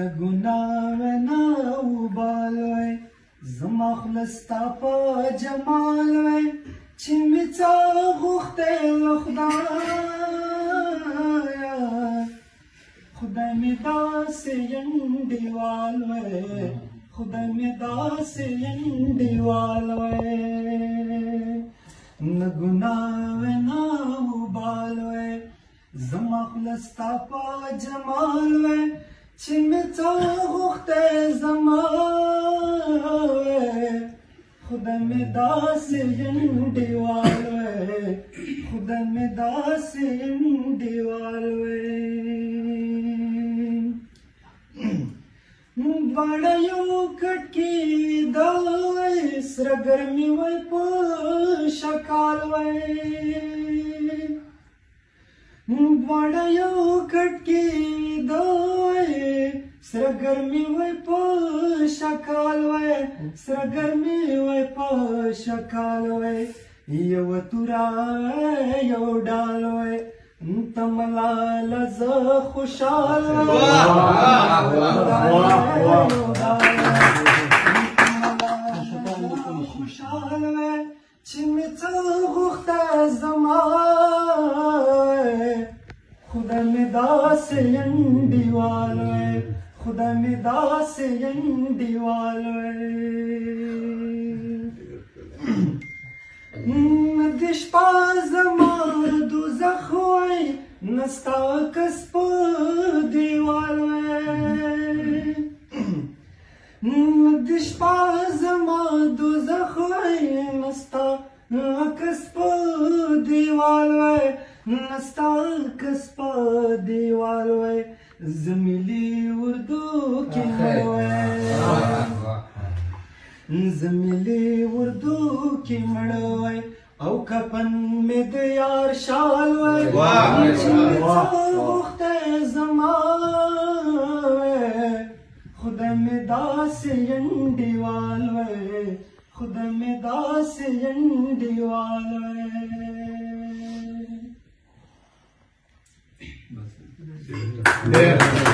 له ګناه نه وبالوي زما خلستا په جمال وي چې می څا غوخته له خدایا خدای می داسې یم دیوال وي خدای می داسې یم دیوال وي نه ګناه نه وبالوي زما خلستا په جمال وي چې مې تا غوښتې زما خدا مې داسې یم دیوال وې خدا مې داسې یم دیوال وې وړ یو کټکی دا سره ګرمي وې په شکال وې وړ یو کټکی سره ګرمي وای په شکال وای سره ګرمي وای په شکال وای یو تورا یو ډال وای تم لال ز خوشال وای خوشال وای چې مې ته غوښته زما خدای مې داسې انډیوال وای خدا می داس دیوال دش پاز ما دوزخ وای نستا کس په دیوال وای دش پاز ما دوزخ وای نستا کس په دیوال وای نستا کس په دیوال وای زملی اردو کې مړوي زملي اردو کې مړوي او کفن مې د یار شال وای وخت زما خدای مې داسې انډیوال وای خدای مې داسې انډیوال وای Yeah.